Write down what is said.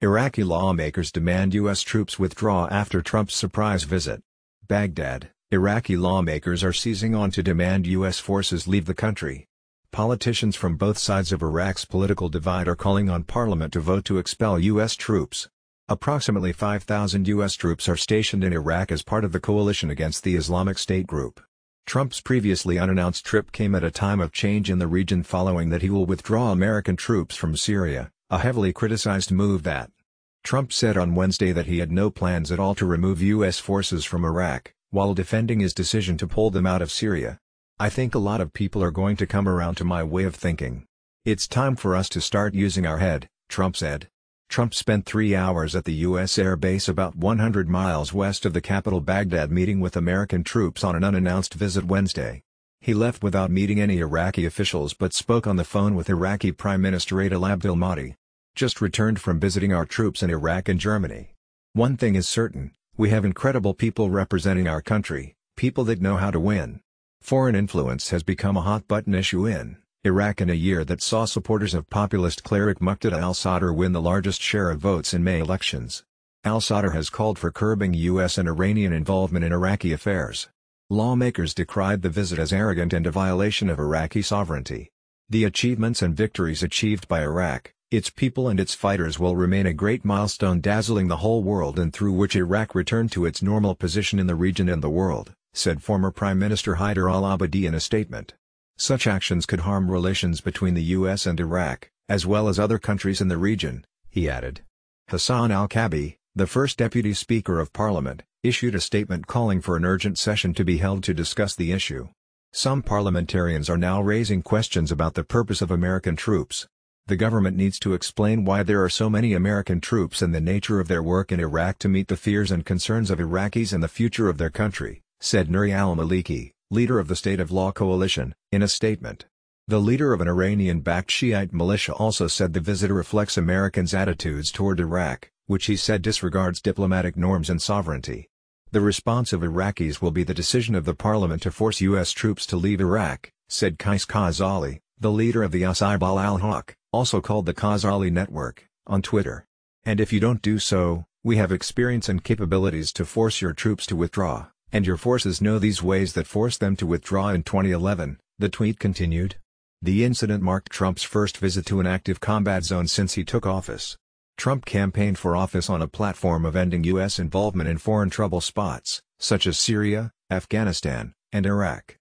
Iraqi lawmakers demand U.S. troops withdraw after Trump's surprise visit. Baghdad, Iraqi lawmakers are seizing on to demand U.S. forces leave the country. Politicians from both sides of Iraq's political divide are calling on parliament to vote to expel U.S. troops. Approximately 5,000 U.S. troops are stationed in Iraq as part of the coalition against the Islamic State group. Trump's previously unannounced trip came at a time of change in the region following that he will withdraw American troops from Syria, a heavily criticized move that Trump said on Wednesday that he had no plans at all to remove U.S. forces from Iraq, while defending his decision to pull them out of Syria. I think a lot of people are going to come around to my way of thinking. It's time for us to start using our head, Trump said. Trump spent three hours at the U.S. Air Base about 100 miles west of the capital Baghdad meeting with American troops on an unannounced visit Wednesday. He left without meeting any Iraqi officials but spoke on the phone with Iraqi Prime Minister Adel Abdul Mahdi. Just returned from visiting our troops in Iraq and Germany. One thing is certain, we have incredible people representing our country, people that know how to win. Foreign influence has become a hot-button issue in Iraq in a year that saw supporters of populist cleric Muqtada al-Sadr win the largest share of votes in May elections. Al-Sadr has called for curbing U.S. and Iranian involvement in Iraqi affairs. Lawmakers decried the visit as arrogant and a violation of Iraqi sovereignty. The achievements and victories achieved by Iraq, its people and its fighters will remain a great milestone dazzling the whole world and through which Iraq returned to its normal position in the region and the world, said former Prime Minister Haider al-Abadi in a statement. Such actions could harm relations between the U.S. and Iraq, as well as other countries in the region, he added. Hassan al-Kabi, the first Deputy Speaker of Parliament, issued a statement calling for an urgent session to be held to discuss the issue. Some parliamentarians are now raising questions about the purpose of American troops. The government needs to explain why there are so many American troops and the nature of their work in Iraq to meet the fears and concerns of Iraqis and the future of their country, said Nuri al-Maliki, leader of the State of Law Coalition, in a statement. The leader of an Iranian-backed Shiite militia also said the visit reflects Americans' attitudes toward Iraq, which he said disregards diplomatic norms and sovereignty. The response of Iraqis will be the decision of the parliament to force U.S. troops to leave Iraq, said Qais Khazali, the leader of the Asa'ib al-Haq, also called the Khazali Network, on Twitter. And if you don't do so, we have experience and capabilities to force your troops to withdraw, and your forces know these ways that forced them to withdraw in 2011, the tweet continued. The incident marked Trump's first visit to an active combat zone since he took office. Trump campaigned for office on a platform of ending U.S. involvement in foreign trouble spots, such as Syria, Afghanistan, and Iraq.